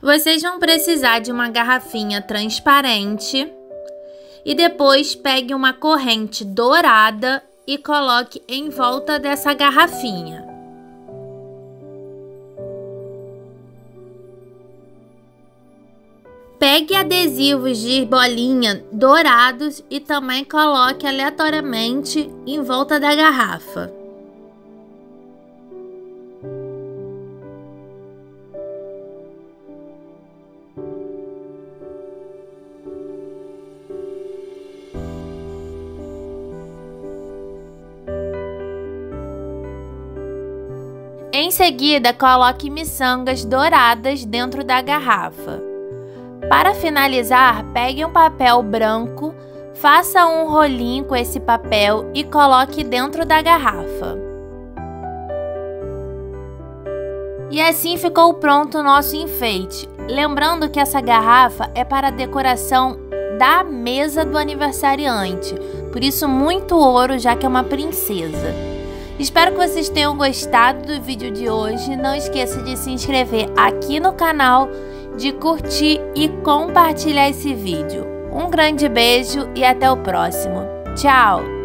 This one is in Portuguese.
Vocês vão precisar de uma garrafinha transparente e depois pegue uma corrente dourada e coloque em volta dessa garrafinha. Pegue adesivos de bolinha dourados e também coloque aleatoriamente em volta da garrafa. Em seguida, coloque miçangas douradas dentro da garrafa. Para finalizar, pegue um papel branco, faça um rolinho com esse papel e coloque dentro da garrafa. E assim ficou pronto o nosso enfeite. Lembrando que essa garrafa é para decoração da mesa do aniversariante, por isso muito ouro, já que é uma princesa. Espero que vocês tenham gostado do vídeo de hoje. Não esqueça de se inscrever aqui no canal, de curtir e compartilhar esse vídeo. Um grande beijo e até o próximo. Tchau!